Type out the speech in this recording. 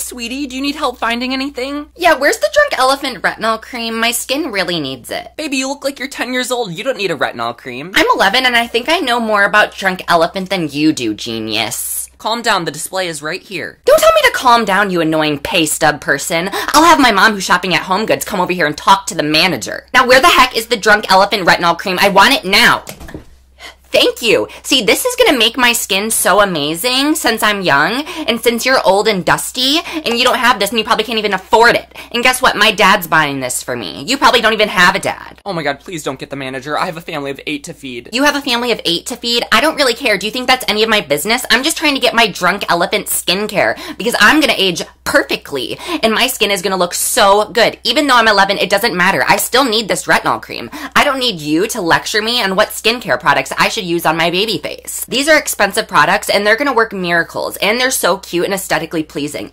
sweetie. Do you need help finding anything? Yeah, where's the Drunk Elephant retinol cream? My skin really needs it. Baby, you look like you're 10 years old. You don't need a retinol cream. I'm 11 and I think I know more about Drunk Elephant than you do, genius. Calm down. The display is right here. Don't tell me to calm down, you annoying pay stub person. I'll have my mom who's shopping at Home Goods come over here and talk to the manager. Now, where the heck is the Drunk Elephant retinol cream? I want it now. Thank you. See, this is gonna make my skin so amazing since I'm young and since you're old and dusty and you don't have this and you probably can't even afford it. And guess what? My dad's buying this for me. You probably don't even have a dad. Oh my god, please don't get the manager. I have a family of eight to feed. You have a family of eight to feed? I don't really care. Do you think that's any of my business? I'm just trying to get my drunk elephant skincare because I'm gonna age perfectly and my skin is gonna look so good. Even though I'm 11, it doesn't matter. I still need this retinol cream. I don't need you to lecture me on what skincare products I should use on my baby face. These are expensive products and they're gonna work miracles and they're so cute and aesthetically pleasing.